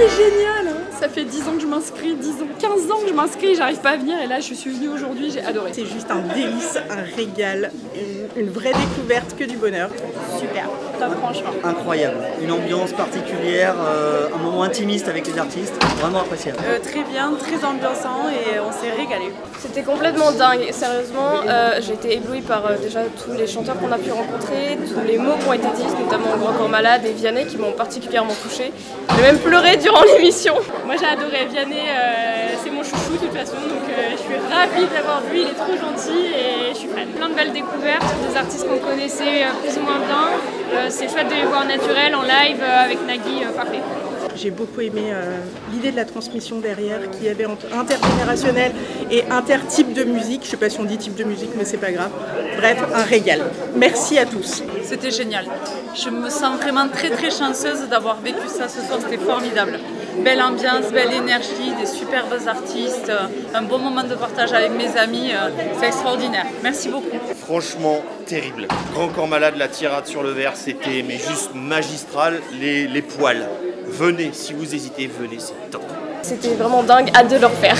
C'est génial hein. Ça fait 10 ans que je m'inscris, 10 ans, 15 ans que je m'inscris, j'arrive pas à venir et là je suis venue aujourd'hui, j'ai adoré. C'est juste un délice, un régal, une vraie découverte, que du bonheur. Super top franchement. incroyable. Une ambiance particulière, euh, un moment intimiste avec les artistes, vraiment appréciable. Euh, très bien, très ambiançant et on s'est régalé. C'était complètement dingue, sérieusement, euh, j'ai été éblouie par euh, déjà tous les chanteurs qu'on a pu rencontrer, tous les mots qui ont été dits, notamment Grand Corps Malade et Vianney qui m'ont particulièrement touchée. J'ai même pleuré durant l'émission. Moi j'ai adoré Vianney, euh, c'est mon chouchou de toute façon, donc euh, je suis ravie de l'avoir vu, il est trop gentil et je suis fan. Plein de belles découvertes, des artistes qu'on connaissait plus ou moins bien. Euh, c'est chouette de les voir naturel, en live, euh, avec Nagui, euh, parfait. J'ai beaucoup aimé euh, l'idée de la transmission derrière, qui avait entre intergénérationnel et intertype de musique. Je sais pas si on dit type de musique, mais c'est pas grave. Bref, un régal. Merci à tous. C'était génial. Je me sens vraiment très très chanceuse d'avoir vécu ça ce soir, c'était formidable. Belle ambiance, belle énergie, des superbes artistes, euh, un bon moment de partage avec mes amis, euh, c'est extraordinaire. Merci beaucoup. Franchement, terrible. Grand corps malade, la tirade sur le verre, c'était mais juste magistral. Les, les poils. Venez, si vous hésitez, venez, c'est top. C'était vraiment dingue, hâte de le refaire.